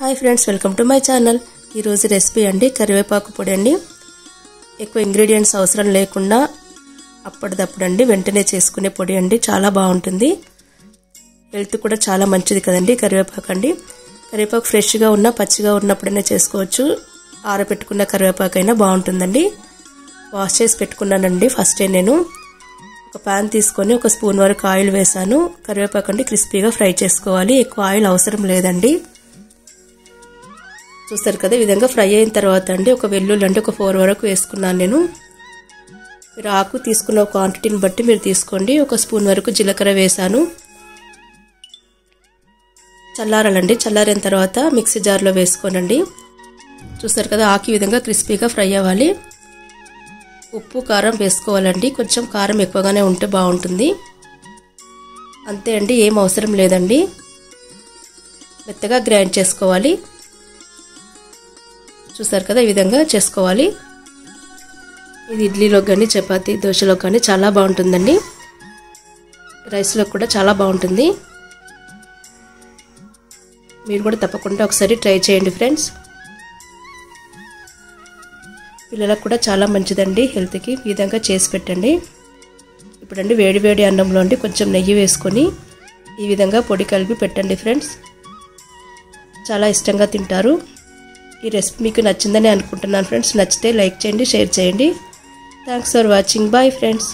Hi friends welcome to my channel. ఈరోజు recipe అండి కరివేపాకు పొడి అండి. ఎక్కువ ఇంగ్రీడియంట్స్ అవసరం లేకుండా అప్పటిదప్పుడు అండి వెంటనే చేసుకునే పొడి అండి. చాలా బాగుంటుంది. హెల్త్ కూడా చాలా మంచిది కదండి కరివేపాకు అండి. కరివేపాకు ఫ్రెష్గా ఉన్న పచ్చిగా ఉన్నప్పుడైనా చేసుకోవచ్చు. ఆరబెట్టుకున్న కరివేపాకు అయినా బాగుంటుందండి. వాష్ చేసి పెట్టుకున్నానండి ఫస్ట్ నేను. ఒక ప్యాన్ తీసుకొని ఒక స్పూన్ వరకు ఆయిల్ వేసాను. కరివేపాకు అండి క్రిస్పీగా ఫ్రై చేసుకోవాలి. ఎక్కువ ఆయిల్ అవసరం లేదండి. చూస్తారు కదా ఈ విధంగా ఫ్రై అయిన తర్వాత అండి ఒక వెల్లుల్లి అంటే ఒక ఫోర్ వరకు వేసుకున్నాను నేను. మీరు ఆకు తీసుకున్న క్వాంటిటీని బట్టి మీరు తీసుకోండి. ఒక స్పూన్ వరకు జీలకర్ర వేసాను. చల్లారాలండి. చల్లారిన తర్వాత మిక్సీ జార్లో వేసుకోనండి. చూస్తారు కదా ఆకు విధంగా క్రిస్పీగా ఫ్రై అవ్వాలి. ఉప్పు కారం వేసుకోవాలండి. కొంచెం కారం ఎక్కువగానే ఉంటే బాగుంటుంది. అంతే అండి ఏం అవసరం లేదండి. మెత్తగా గ్రైండ్ చేసుకోవాలి. చూసారు కదా ఈ విధంగా చేసుకోవాలి. ఇది ఇడ్లీలో కానీ చపాతి దోశలో కానీ చాలా బాగుంటుందండి. రైస్లో కూడా చాలా బాగుంటుంది. మీరు కూడా తప్పకుండా ఒకసారి ట్రై చేయండి ఫ్రెండ్స్. పిల్లలకు కూడా చాలా మంచిదండి హెల్త్కి ఈ విధంగా చేసి పెట్టండి. ఇప్పుడండి వేడి వేడి అన్నంలో అండి కొంచెం నెయ్యి వేసుకొని ఈ విధంగా పొడి కలిపి పెట్టండి ఫ్రెండ్స్. చాలా ఇష్టంగా తింటారు. ఈ రెసిపీ మీకు నచ్చిందని అనుకుంటున్నాను ఫ్రెండ్స్. నచ్చితే లైక్ చేయండి షేర్ చేయండి. Thanks for watching bye friends